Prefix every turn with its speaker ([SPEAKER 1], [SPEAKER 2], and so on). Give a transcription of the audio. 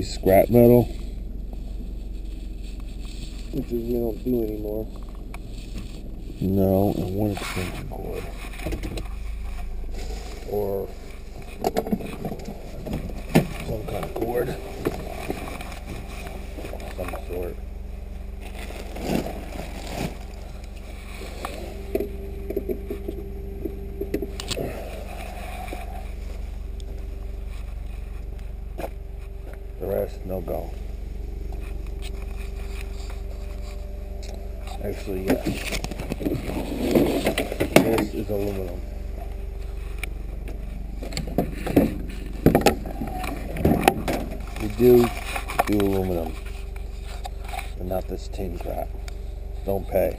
[SPEAKER 1] scrap metal.
[SPEAKER 2] Which is we don't do anymore.
[SPEAKER 1] No, and one extension cord. Or some kind of cord. of Some sort. The rest, no go. Actually, yes. This is aluminum. We do do aluminum, and not this tin crap. Don't pay.